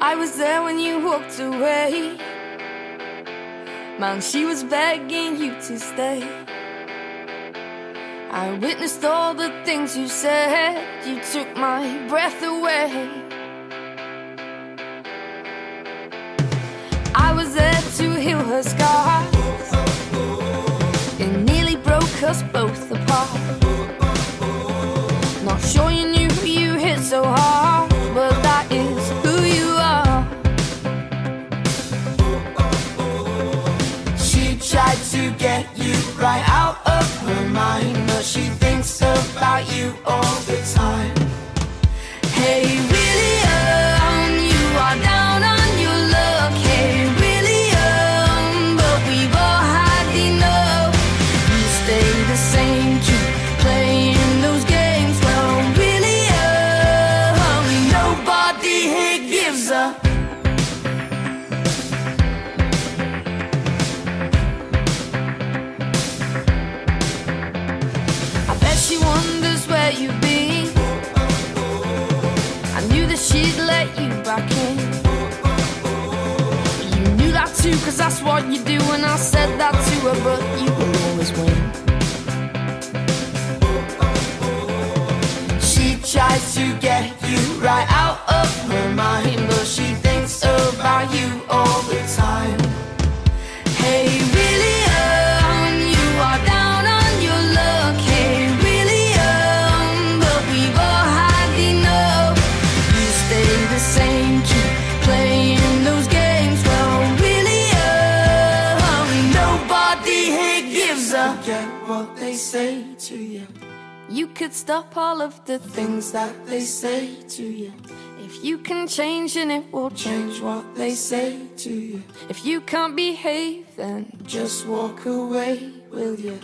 I was there when you walked away. Man, she was begging you to stay. I witnessed all the things you said. You took my breath away. I was there to heal her scars. Here. I bet she wonders where you've been. I knew that she'd let you back in. You knew that too, cause that's what you do. And I said that to her, but you up. Forget what they say to you, You could stop all of the things that they say to you. if you can change, and it will change. What they say to you. If you can't behave, then Just walk away, will you?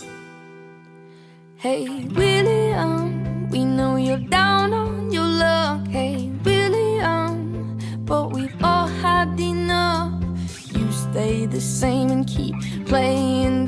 Hey, William, we know you're down on your luck. Hey, William, but we've all had enough. You stay the same and keep playing